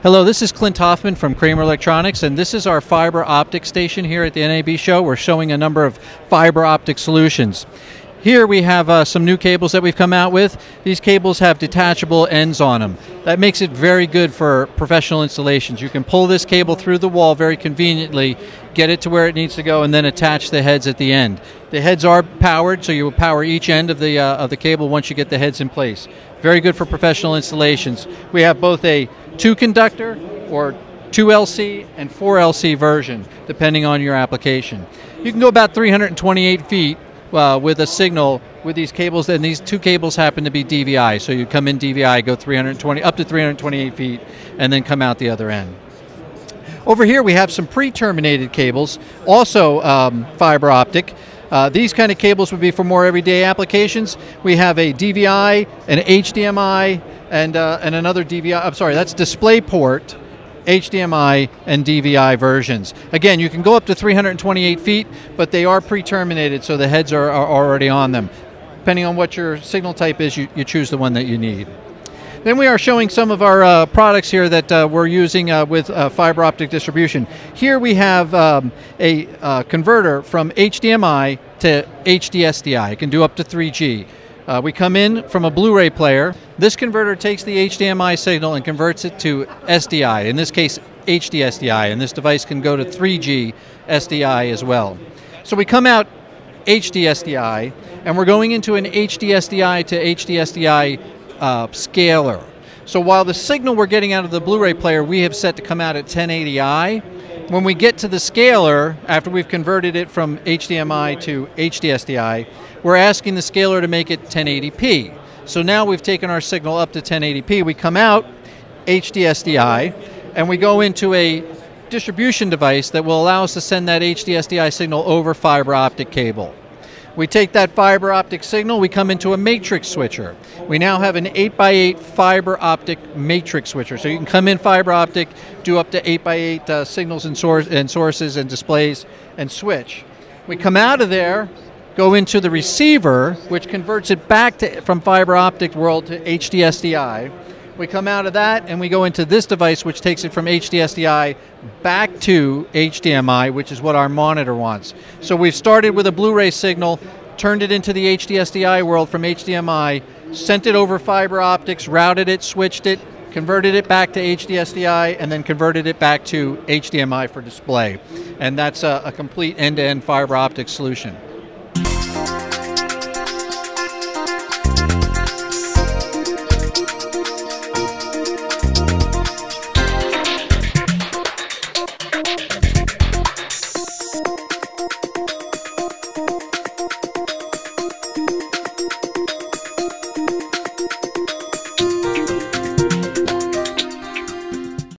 Hello, this is Clint Hoffman from Kramer Electronics, and this is our fiber optic station here at the NAB show. We're showing a number of fiber optic solutions. Here we have uh, some new cables that we've come out with. These cables have detachable ends on them. That makes it very good for professional installations. You can pull this cable through the wall very conveniently, get it to where it needs to go, and then attach the heads at the end. The heads are powered, so you will power each end of the, uh, of the cable once you get the heads in place. Very good for professional installations. We have both a two conductor or 2LC and 4LC version, depending on your application. You can go about 328 feet uh, with a signal with these cables, and these two cables happen to be DVI. So you come in DVI, go 320 up to 328 feet, and then come out the other end. Over here we have some pre-terminated cables, also um, fiber optic. Uh, these kind of cables would be for more everyday applications. We have a DVI, an HDMI, and, uh, and another DVI. I'm sorry, that's DisplayPort HDMI and DVI versions. Again, you can go up to 328 feet, but they are pre-terminated, so the heads are, are, already on them. Depending on what your signal type is, you, you choose the one that you need. Then we are showing some of our uh, products here that uh, we're using uh, with uh, fiber optic distribution. Here we have um, a uh, converter from HDMI to HDSDI. It can do up to 3G. Uh, we come in from a Blu-ray player. This converter takes the HDMI signal and converts it to SDI, in this case HD SDI, and this device can go to 3G SDI as well. So we come out HD SDI, and we're going into an HD SDI to HD SDI uh, scaler. So while the signal we're getting out of the Blu-ray player we have set to come out at 1080i, when we get to the scaler, after we've converted it from HDMI to HD SDI, we're asking the scaler to make it 1080p. So now we've taken our signal up to 1080p. We come out HD SDI and we go into a distribution device that will allow us to send that HD SDI signal over fiber optic cable. We take that fiber optic signal, we come into a matrix switcher. We now have an 8x8 fiber optic matrix switcher. So you can come in fiber optic, do up to 8x8 uh, signals and, source, and sources and displays, and switch. We come out of there, go into the receiver, which converts it back to, from fiber optic world to HDSDI. We come out of that and we go into this device, which takes it from HDSDI back to HDMI, which is what our monitor wants. So we've started with a Blu-ray signal, turned it into the HDSDI world from HDMI, sent it over fiber optics, routed it, switched it, converted it back to HDSDI, and then converted it back to HDMI for display. And that's a, a complete end-to-end fiber optic solution.